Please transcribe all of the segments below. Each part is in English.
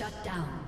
Shut down.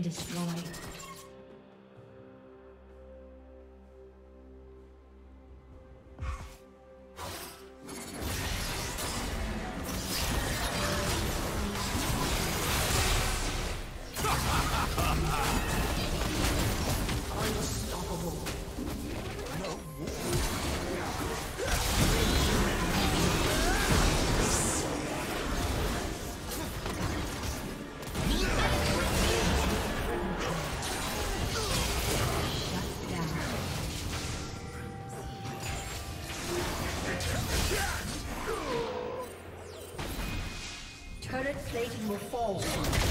Been destroyed. Turret will fall soon.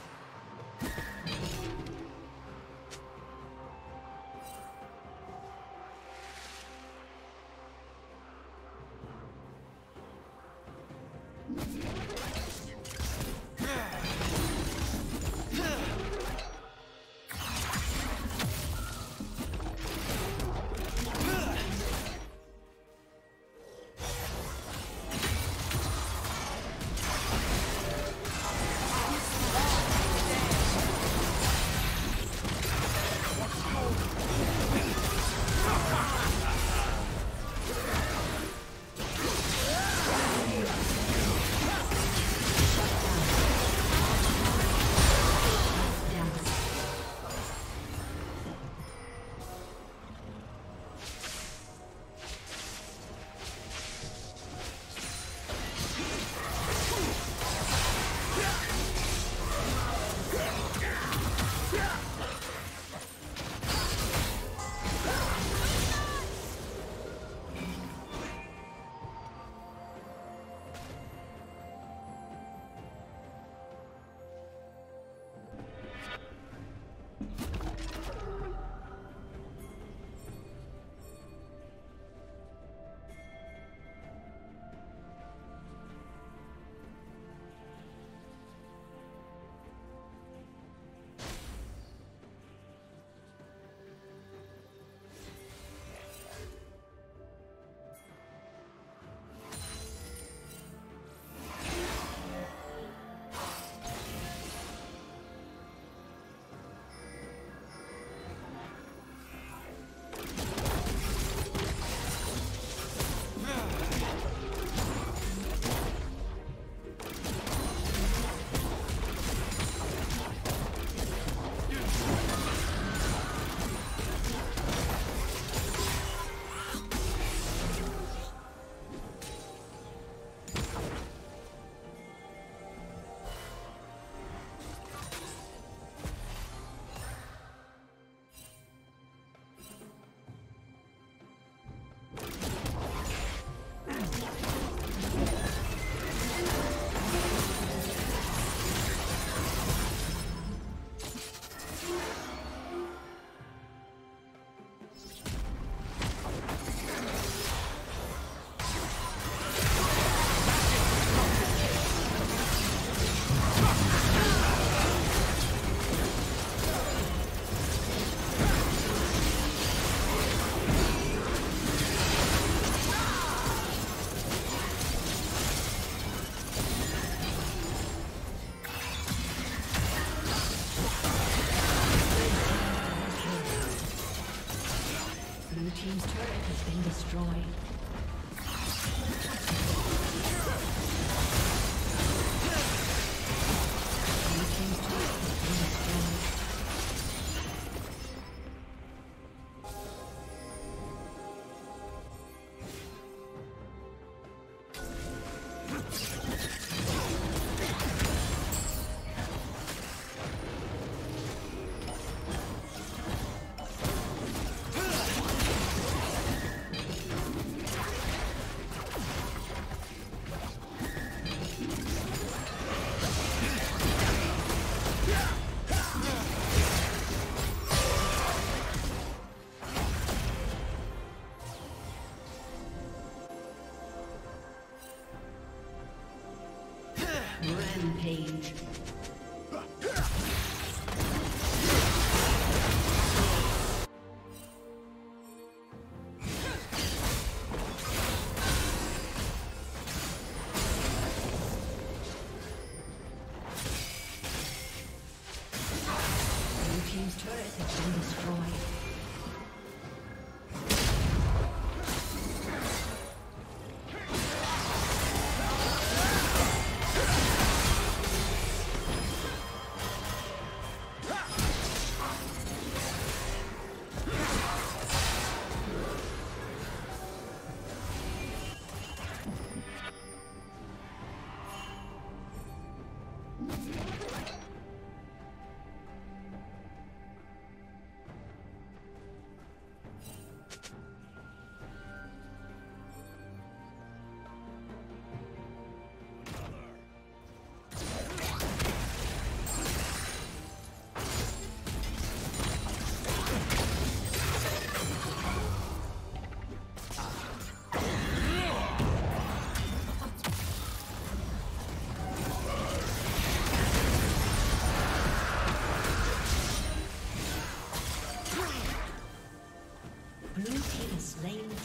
Rampage. Dominating.